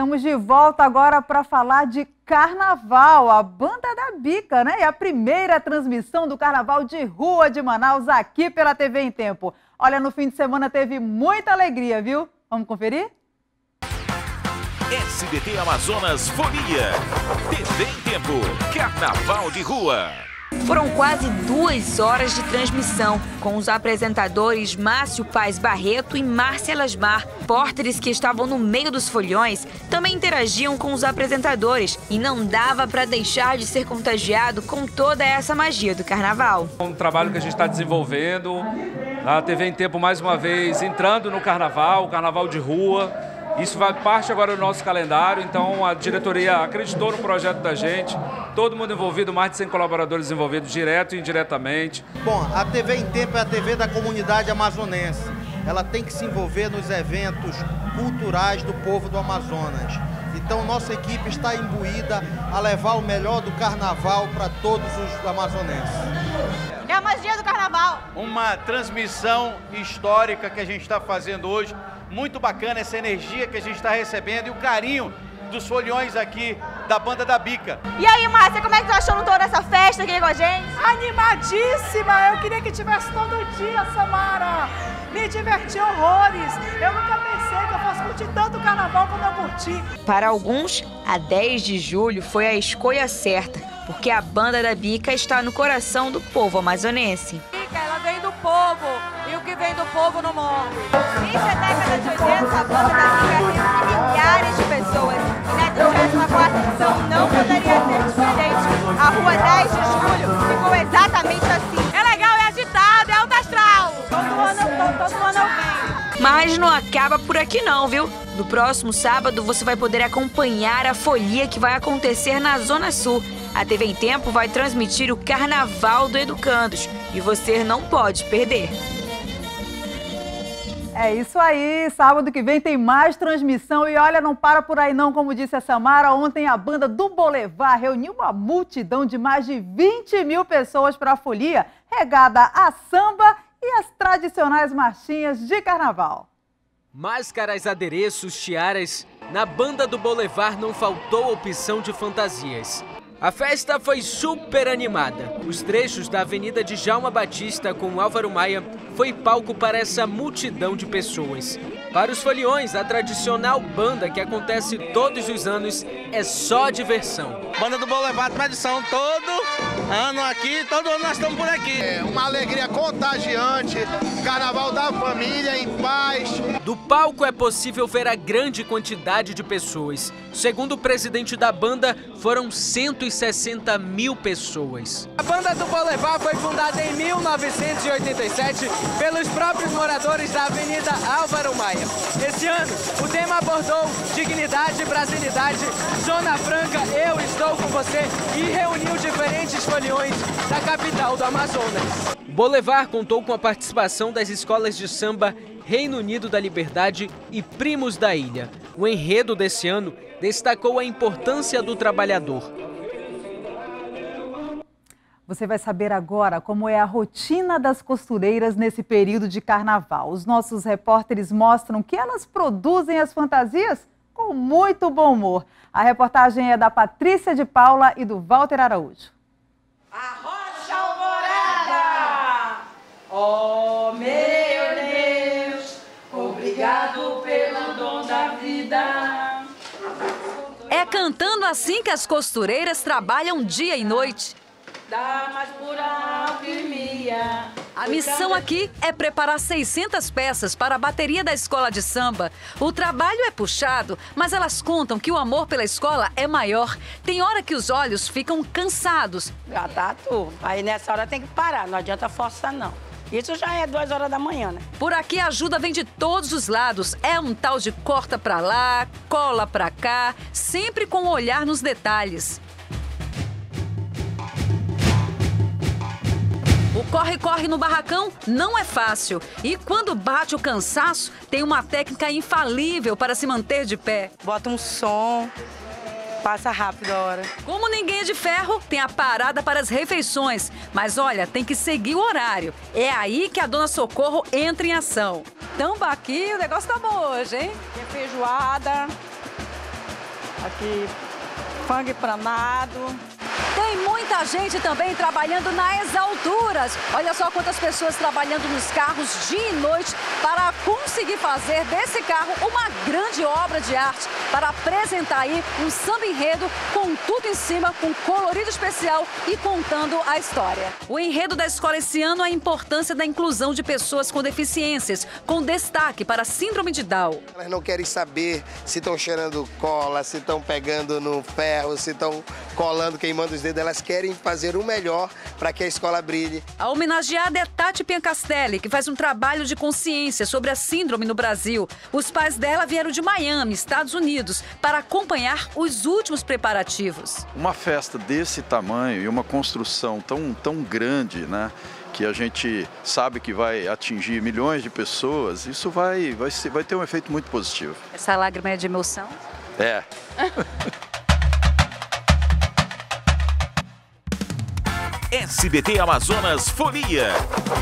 estamos de volta agora para falar de carnaval, a banda da Bica, né? E a primeira transmissão do carnaval de rua de Manaus aqui pela TV em Tempo. Olha, no fim de semana teve muita alegria, viu? Vamos conferir? SBT Amazonas Folia. TV em Tempo. Carnaval de Rua. Foram quase duas horas de transmissão, com os apresentadores Márcio Paz Barreto e Márcia Lasmar. Pórteres que estavam no meio dos folhões também interagiam com os apresentadores e não dava para deixar de ser contagiado com toda essa magia do carnaval. Um trabalho que a gente está desenvolvendo, a TV em Tempo mais uma vez entrando no carnaval, carnaval de rua. Isso vai parte agora do nosso calendário, então a diretoria acreditou no projeto da gente, todo mundo envolvido, mais de 100 colaboradores envolvidos direto e indiretamente. Bom, a TV em Tempo é a TV da comunidade amazonense. Ela tem que se envolver nos eventos culturais do povo do Amazonas. Então nossa equipe está imbuída a levar o melhor do carnaval para todos os amazonenses. É a magia do carnaval. Uma transmissão histórica que a gente está fazendo hoje muito bacana essa energia que a gente está recebendo e o carinho dos folhões aqui da banda da Bica. E aí, Márcia, como é que tu achou no toda essa festa aqui com a gente? Animadíssima! Eu queria que tivesse todo dia, Samara! Me diverti horrores! Eu nunca pensei que eu fosse curtir tanto o carnaval como eu curti. Para alguns, a 10 de julho foi a escolha certa, porque a banda da Bica está no coração do povo amazonense. Vem do povo não morre. Desde a década de 80, a banda da reúne milhares de pessoas. E na 34 edição não poderia ser diferente. A rua 10 de julho ficou exatamente assim. É legal, é agitado, é alto astral. Todo ano, todo, todo ano eu venho. Mas não acaba por aqui não, viu? No próximo sábado você vai poder acompanhar a folia que vai acontecer na Zona Sul. A TV em Tempo vai transmitir o Carnaval do Educandos e você não pode perder. É isso aí, sábado que vem tem mais transmissão e olha, não para por aí não, como disse a Samara, ontem a banda do Bolevar reuniu uma multidão de mais de 20 mil pessoas para a folia, regada a samba e as tradicionais marchinhas de carnaval. Máscaras, adereços, tiaras, na banda do Bolevar não faltou opção de fantasias. A festa foi super animada. Os trechos da Avenida de Jalma Batista com Álvaro Maia foi palco para essa multidão de pessoas. Para os foliões, a tradicional banda que acontece todos os anos é só diversão. Banda do Boulevard, tradição todo ano aqui, todo ano nós estamos por aqui. É uma alegria contagiante, carnaval da família em paz. Do palco é possível ver a grande quantidade de pessoas. Segundo o presidente da banda, foram 160 mil pessoas. A banda do Boulevard foi fundada em 1987 pelos próprios moradores da Avenida Álvaro Maia. Esse ano, o tema abordou dignidade, brasilidade, zona franca, eu estou com você e reuniu diferentes foliões da capital do Amazonas. Bolevar contou com a participação das escolas de samba Reino Unido da Liberdade e Primos da Ilha. O enredo desse ano destacou a importância do trabalhador. Você vai saber agora como é a rotina das costureiras nesse período de carnaval. Os nossos repórteres mostram que elas produzem as fantasias com muito bom humor. A reportagem é da Patrícia de Paula e do Walter Araújo. Arrocha alvorada! Oh, meu Deus, obrigado pelo dom da vida. É cantando assim que as costureiras trabalham dia e noite. Dá mais pura alquimia. A missão aqui é preparar 600 peças para a bateria da escola de samba. O trabalho é puxado, mas elas contam que o amor pela escola é maior. Tem hora que os olhos ficam cansados. Já tá tudo. Aí nessa hora tem que parar, não adianta forçar não. Isso já é duas horas da manhã, né? Por aqui a ajuda vem de todos os lados. É um tal de corta pra lá, cola pra cá, sempre com um olhar nos detalhes. O corre-corre no barracão não é fácil. E quando bate o cansaço, tem uma técnica infalível para se manter de pé. Bota um som, passa rápido a hora. Como ninguém é de ferro, tem a parada para as refeições. Mas olha, tem que seguir o horário. É aí que a dona Socorro entra em ação. Tambaqui, o negócio tá bom hoje, hein? Tem feijoada, Aqui, fangue planado. Tem muita gente também trabalhando nas alturas. Olha só quantas pessoas trabalhando nos carros dia e noite para conseguir fazer desse carro uma grande obra de arte, para apresentar aí um samba enredo com tudo em cima, com colorido especial e contando a história. O enredo da escola esse ano é a importância da inclusão de pessoas com deficiências, com destaque para a síndrome de Down. Elas não querem saber se estão cheirando cola, se estão pegando no ferro, se estão colando, queimando os dedos. Elas querem fazer o melhor para que a escola brilhe. A homenageada é Tati Piancastelli, que faz um trabalho de consciência sobre a síndrome no Brasil. Os pais dela vieram de Miami, Estados Unidos, para acompanhar os últimos preparativos. Uma festa desse tamanho e uma construção tão, tão grande, né? que a gente sabe que vai atingir milhões de pessoas, isso vai, vai, ser, vai ter um efeito muito positivo. Essa lágrima é de emoção? É. SBT Amazonas Folia.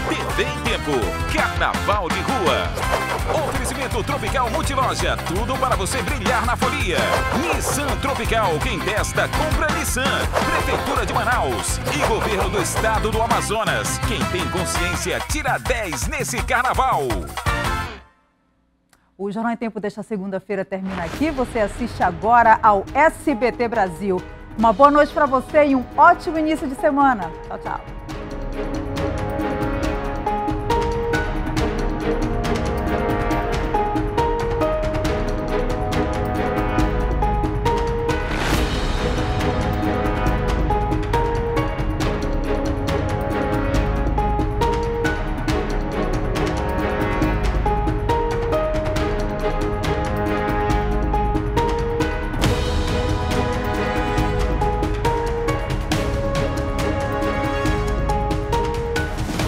TV em Tempo. Carnaval de Rua. Oferecimento Tropical Multiloja. Tudo para você brilhar na folia. Nissan Tropical. Quem testa, compra Nissan. Prefeitura de Manaus. E Governo do Estado do Amazonas. Quem tem consciência, tira 10 nesse carnaval. O Jornal em Tempo desta segunda-feira termina aqui. Você assiste agora ao SBT Brasil. Uma boa noite para você e um ótimo início de semana. Tchau, tchau.